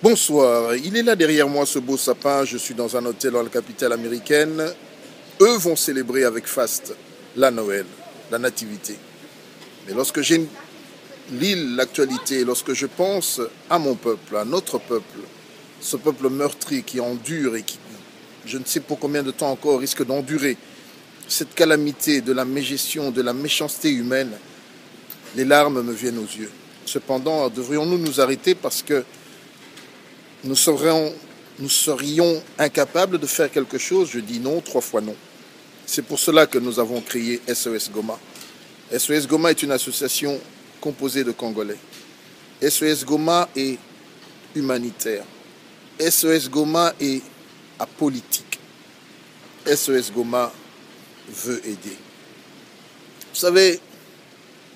Bonsoir, il est là derrière moi ce beau sapin, je suis dans un hôtel dans la capitale américaine. Eux vont célébrer avec faste la Noël, la Nativité. Mais lorsque j'ai l'île, l'actualité, lorsque je pense à mon peuple, à notre peuple, ce peuple meurtri qui endure et qui, je ne sais pour combien de temps encore, risque d'endurer cette calamité de la mégestion, de la méchanceté humaine, les larmes me viennent aux yeux. Cependant, devrions-nous nous arrêter parce que nous serions, nous serions incapables de faire quelque chose? Je dis non, trois fois non. C'est pour cela que nous avons créé SOS Goma. SOS Goma est une association composée de Congolais. SOS Goma est humanitaire. SOS Goma est apolitique. SOS Goma veut aider. Vous savez,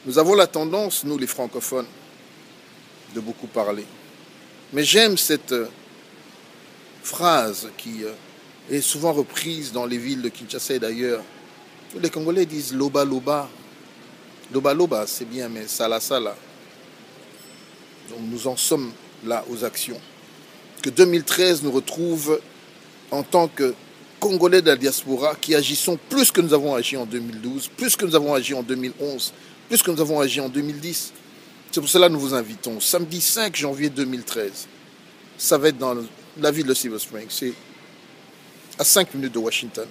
nous avons la tendance, nous les francophones, de beaucoup parler. Mais j'aime cette euh, phrase qui euh, est souvent reprise dans les villes de Kinshasa et d'ailleurs. Les Congolais disent loba loba. Loba loba, c'est bien, mais sala sala. Donc nous en sommes là aux actions. Que 2013 nous retrouve en tant que Congolais de la diaspora qui agissons plus que nous avons agi en 2012, plus que nous avons agi en 2011, plus que nous avons agi en 2010. C'est pour cela que nous vous invitons. Samedi 5 janvier 2013, ça va être dans la ville de Silver Spring. C'est à 5 minutes de Washington.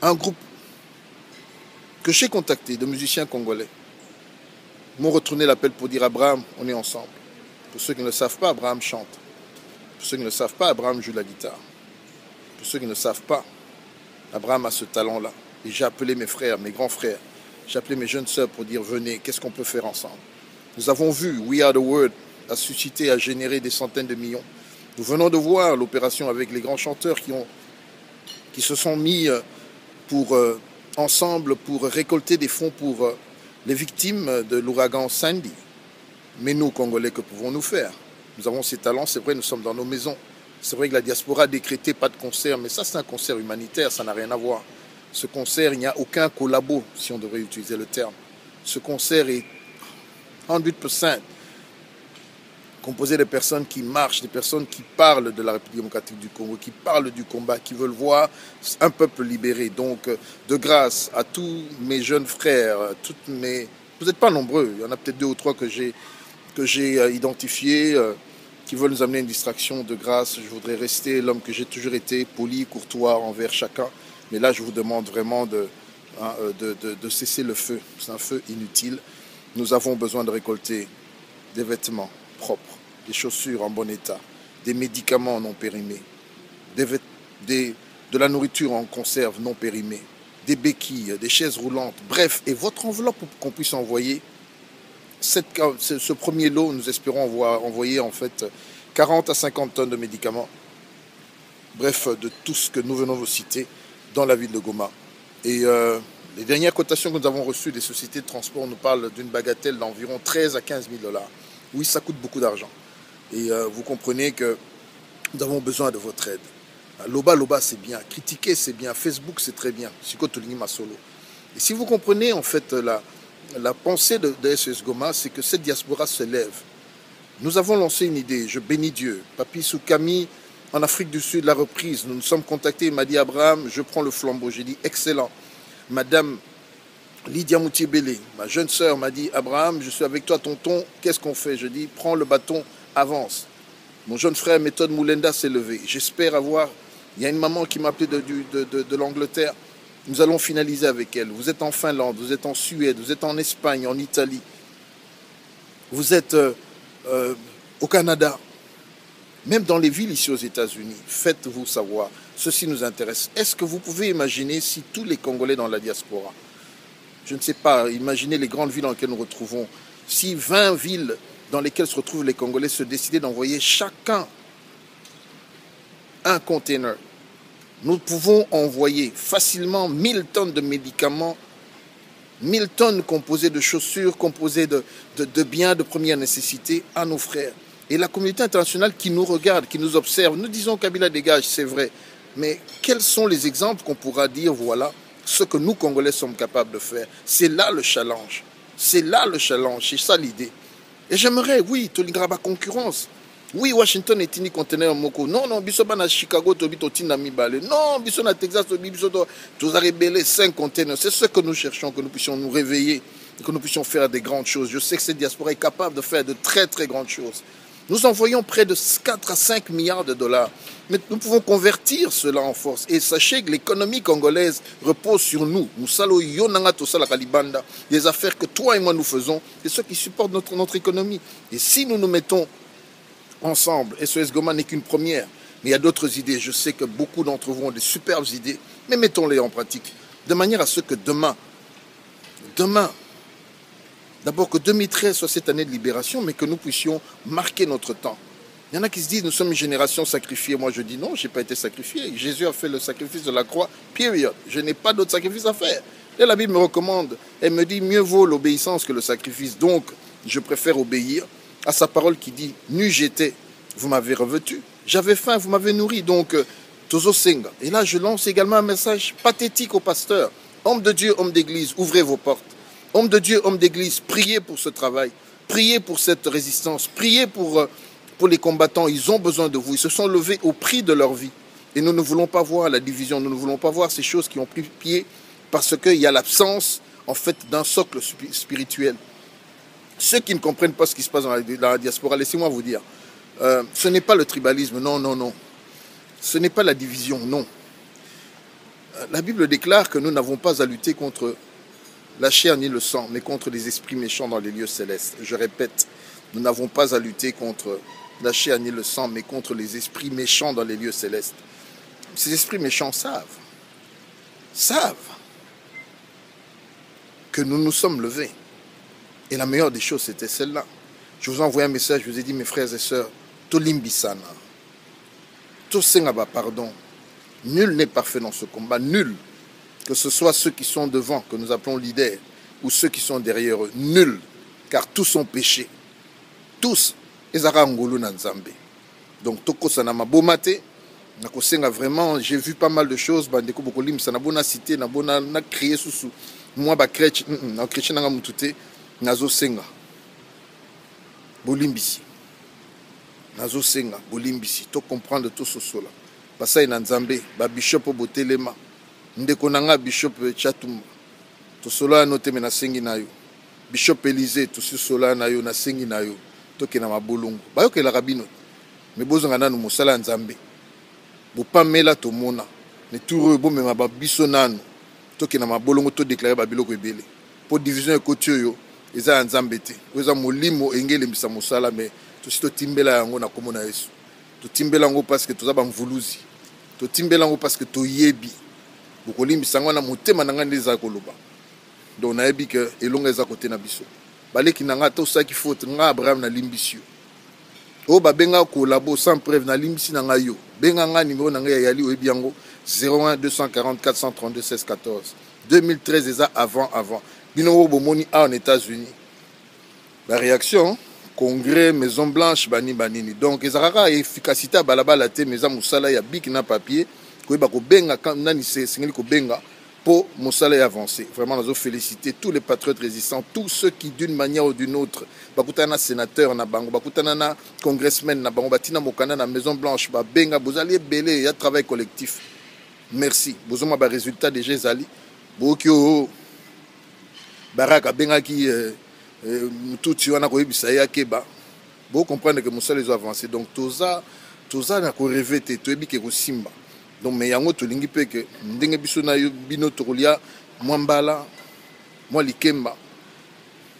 Un groupe que j'ai contacté de musiciens congolais m'ont retourné l'appel pour dire Abraham, on est ensemble. Pour ceux qui ne savent pas, Abraham chante. Pour ceux qui ne savent pas, Abraham joue la guitare. Pour ceux qui ne savent pas, Abraham a ce talent-là. Et j'ai appelé mes frères, mes grands frères, j'ai appelé mes jeunes sœurs pour dire venez, qu'est-ce qu'on peut faire ensemble? Nous avons vu We Are the World a suscité, a généré des centaines de millions. Nous venons de voir l'opération avec les grands chanteurs qui, ont, qui se sont mis euh, pour, euh, ensemble pour récolter des fonds pour euh, les victimes de l'ouragan Sandy. Mais nous, Congolais, que pouvons-nous faire? Nous avons ces talents, c'est vrai, nous sommes dans nos maisons. C'est vrai que la diaspora a décrété pas de concert, mais ça c'est un concert humanitaire, ça n'a rien à voir. Ce concert, il n'y a aucun collabo, si on devrait utiliser le terme. Ce concert est 100% composé de personnes qui marchent, des personnes qui parlent de la République démocratique du Congo, qui parlent du combat, qui veulent voir un peuple libéré. Donc, de grâce à tous mes jeunes frères, toutes mes... Vous n'êtes pas nombreux, il y en a peut-être deux ou trois que j'ai euh, identifiés, euh, qui veulent nous amener une distraction. De grâce, je voudrais rester l'homme que j'ai toujours été, poli, courtois envers chacun. Mais là, je vous demande vraiment hein, euh, de, de, cesser le feu. C'est un feu inutile. Nous avons besoin de récolter des vêtements des chaussures en bon état, des médicaments non périmés, de la nourriture en conserve non périmée, des béquilles, des chaises roulantes, bref, et votre enveloppe pour qu'on puisse envoyer ce premier lot, nous espérons envoyer en fait 40 à 50 tonnes de médicaments, bref, de tout ce que nous venons de citer dans la ville de Goma. Et euh, les dernières cotations que nous avons reçues des sociétés de transport nous parlent d'une bagatelle d'environ 13 à 15 000 dollars. Oui, ça coûte beaucoup d'argent. Et euh, vous comprenez que nous avons besoin de votre aide. Loba, Loba, c'est bien. Critiquer, c'est bien. Facebook, c'est très bien. Solo. Et si vous comprenez en fait la, la pensée de, de SOS Goma, c'est que cette diaspora se lève. Nous avons lancé une idée, je bénis Dieu. Papi Soukami en Afrique du Sud, la reprise. Nous nous sommes contactés, il m'a dit Abraham, je prends le flambeau. J'ai dit excellent. Madame Lydia Moutier-Bélé, ma jeune sœur, m'a dit Abraham, je suis avec toi, tonton, qu'est-ce qu'on fait? Je dis prends le bâton, avance. Mon jeune frère, méthode Moulenda, s'est levé. J'espère avoir. Il y a une maman qui m'a appelé de, l'Angleterre. Nous allons finaliser avec elle. Vous êtes en Finlande, vous êtes en Suède, vous êtes en Espagne, en Italie. Vous êtes euh, euh, au Canada. Même dans les villes ici aux États-Unis, faites-vous savoir. Ceci nous intéresse. Est-ce que vous pouvez imaginer si tous les Congolais dans la diaspora, je ne sais pas, imaginez les grandes villes dans lesquelles nous retrouvons, si 20 villes dans lesquelles se retrouvent les Congolais se décidaient d'envoyer chacun un container, nous pouvons envoyer facilement 1000 tonnes de médicaments 1000 tonnes composées de chaussures, composées de, biens de première nécessité à nos frères. Et la communauté internationale qui nous regarde, qui nous observe, nous disons Kabila dégage, c'est vrai. Mais quels sont les exemples qu'on pourra dire, voilà, ce que nous, Congolais, sommes capables de faire C'est là le challenge. C'est là le challenge, c'est ça l'idée. Et j'aimerais, oui, tolingraba concurrence. Oui, Washington est une conteneur moko. Non, non, biso na Chicago tobi totina mibale. Non, biso na Texas tobi biso to cinq conteneurs. C'est ce que nous cherchons, que nous puissions nous réveiller, que nous puissions faire des grandes choses. Je sais que cette diaspora est capable de faire de très très grandes choses. Nous envoyons près de 4 à 5 milliards de dollars. Mais nous pouvons convertir cela en force. Et sachez que l'économie congolaise repose sur nous. Les affaires que toi et moi nous faisons, c'est ce qui supporte notre, notre économie. Et si nous nous mettons ensemble, SOS Goma n'est qu'une première, mais il y a d'autres idées. Je sais que beaucoup d'entre vous ont des superbes idées, mais mettons-les en pratique. De manière à ce que demain, demain, D'abord que 2013 soit cette année de libération, mais que nous puissions marquer notre temps. Il y en a qui se disent, nous sommes une génération sacrifiée. Moi, je dis non, je n'ai pas été sacrifié. Jésus a fait le sacrifice de la croix, period. Je n'ai pas d'autre sacrifice à faire. Et la Bible me recommande, elle me dit, mieux vaut l'obéissance que le sacrifice. Donc, je préfère obéir à sa parole qui dit, nu j'étais, vous m'avez revêtu. J'avais faim, vous m'avez nourri. Donc, euh, Tozo Senga. Et là, je lance également un message pathétique aux pasteurs. Homme de Dieu, homme d'église, ouvrez vos portes. Homme de Dieu, homme d'église, priez pour ce travail, priez pour cette résistance, priez pour, euh, pour les combattants. Ils ont besoin de vous. Ils se sont levés au prix de leur vie. Et nous ne voulons pas voir la division, nous ne voulons pas voir ces choses qui ont pris pied parce qu'il y a l'absence, en fait, d'un socle spirituel. Ceux qui ne comprennent pas ce qui se passe dans la, diaspora, laissez-moi vous dire, euh, ce n'est pas le tribalisme, non, non, non. Ce n'est pas la division, non. Euh, la Bible déclare que nous n'avons pas à lutter contre la chair ni le sang, mais contre les esprits méchants dans les lieux célestes. Je répète, nous n'avons pas à lutter contre la chair ni le sang, mais contre les esprits méchants dans les lieux célestes. Ces esprits méchants savent, savent que nous nous sommes levés. Et la meilleure des choses, c'était celle-là. Je vous ai envoyé un message, je vous ai dit, mes frères et sœurs, Tolimbisana, Tosengaba, pardon. Nul n'est parfait dans ce combat, nul que ce soit ceux qui sont devant, que nous appelons leaders, ou ceux qui sont derrière eux, nul, car tous sont péchés. Tous, na. Donc tokosana maboma te, nakosenga vraiment, j'ai vu pas mal de choses, bandeko bokolimisa na bona cité, na bona na crier susu. Moi ba chrétien, na chrétien nanga mutu te, nazosenga. Bolimbisi. Nazosenga, bolimbisi, to comprendre tout ce sola. Basai na nzambe, ba bishop botelema. Ndeko na nga bishop chatumba tosolola no te me nasengi na yo. Bishop elize tosolola na yo nasengi na yo. Tokenda mabolongo. Bayokelaka bino. Me bozonga nanu mosala ya nzambe. Bopamela tomona. Ne tour oyo bomema babiso nanu tokenda mabolongo todeklare babiloko ebele. Mpo division ekoti oyo eza ya nzambe te. Oyo eza molimo enge elembisa mosala me tosi totimbela yango na nkombo na yesu. Totimbela yango parceke toza bamvuluzi. Totimbela yango parceke toyebi bokolimbisa yango wana motema na ngai nde eza koloba. Donc nayebi ke eza kote na biso. Baleki na ngai tosaki faute ngai abraham nalimbisi yo oyo babenga kolabo sans preuve nalimbisi na ngai yo. Benga ngai nimero na ngai ya oyebi yango 01 240 432 16 14 2013 eza avant avant. Bino oyo bomoni awa na états-unis. Baréaction congrès maison blanche banini banini donc ezalaka efficacité ya balabala te mais eza mosala ya biki na papier koyeba kobenga nani esengeli kobenga mpo mosala ya avancé. Vraiment nazo féliciter tous les patriotes résistants tous ceux qui d'une manière ou d'une autre bakutana na sénateur na bango bakutana na congressman na bango batina mokanda na maison blanche babenga bozali ebele ya travail collectif. Merci. Bozomwa barésultat déjà ezali. Boyoki oyo barak abengaki euh, euh, mututi wana koyebisa ye akeba. Bocomprendre ke mosala ezo avancé. Donc toza toza na koreve te toyebi ke kosimba donc me yango tolingi mpe ke ndenge biso na bino tokolia mwa mbala mwa likemba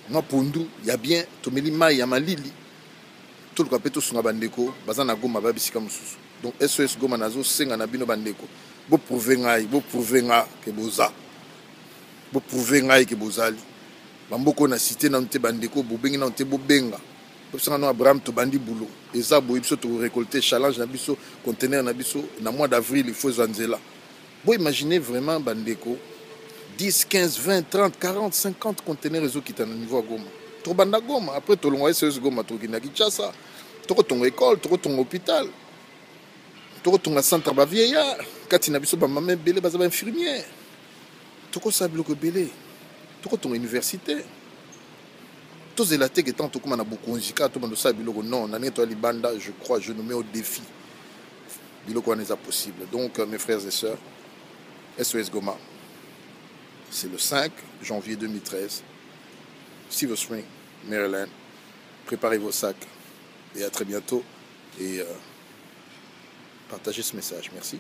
mwa pondu ya bien tomeli mai ya malili. Toluka mpe tosunga bandeko baza na goma baya bisika mosusu. Donc sos goma nazosenga na bino bandeko. Boprouve ngai boprouve nga ke boza. Boprouve ngai ke bozali. Bamboko na cité nanu te bandeko bobengi nanu te bobenga tobisanga no abraham tobandi bulo. Eza boye biso tokorécolte challenge na biso contener na biso. Na mois d'avril il faut ezwa nzela boimagine vraiment bandeko. 10 15 20 30 40 50 conteneurs ezokita na niveau ya goma. Tokobanda goma. Après tolongwa sos goma tokokenda kinshasa. Tokotonga école tokotonga hôpital. Tokotonga centre bavieillard kati na biso bamama ebele baza bainfirmière tokosala biloko ebele. Tokotonga université tozela ntango tobanda osala biloko non je crois je nommé au défi. Possible. Donc mes frères et sœurs sos goma c'est le 5 janvier 2013 Silver Spring Maryland. Préparez vos sacs et à très bientôt. Et euh, partagez ce message. Merci